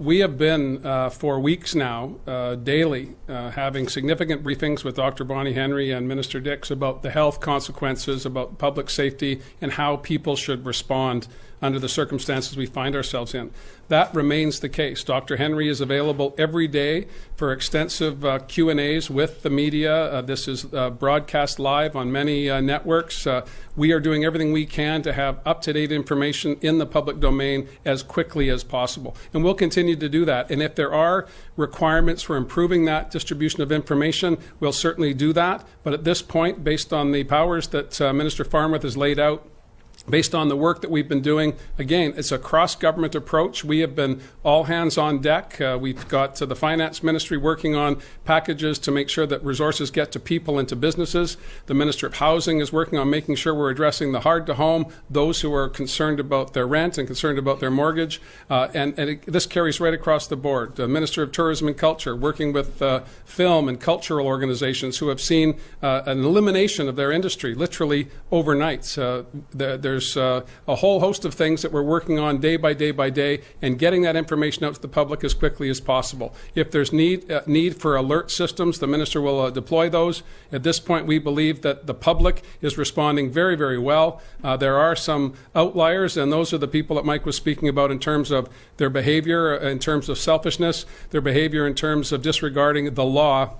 We have been uh, for weeks now, uh, daily, uh, having significant briefings with Dr. Bonnie Henry and Minister Dix about the health consequences, about public safety, and how people should respond under the circumstances we find ourselves in. That remains the case. Dr. Henry is available every day for extensive uh, Q and A's with the media. Uh, this is uh, broadcast live on many networks. We are doing everything we can to have up-to-date information in the public domain as quickly as possible, and we'll continue to do that. And if there are requirements for improving that distribution of information, we'll certainly do that. But at this point, based on the powers that uh, Minister Farnworth has laid out based on the work that we've been doing. Again, it's a cross government approach. We have been all hands on deck. Uh, we've got uh, the finance ministry working on packages to make sure that resources get to people and to businesses. The Minister of Housing is working on making sure we're addressing the hard to home, those who are concerned about their rent and concerned about their mortgage. Uh, and, and it, this carries right across the board. The Minister of Tourism and Culture working with uh, film and cultural organizations who have seen uh, an elimination of their industry literally overnight. Uh, there's there's uh, a whole host of things that we're working on day by day by day and getting that information out to the public as quickly as possible. If there's need, uh, need for alert systems, the minister will uh, deploy those. At this point, we believe that the public is responding very, very well. Uh, there are some outliers, and those are the people that Mike was speaking about in terms of their behavior, uh, in terms of selfishness, their behavior in terms of disregarding the law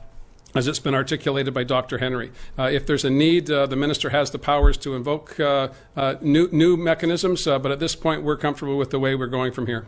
as it's been articulated by Dr. Henry. Uh, if there's a need, uh, the minister has the powers to invoke uh, uh new, new mechanisms, uh, but at this point, we're comfortable with the way we're going from here.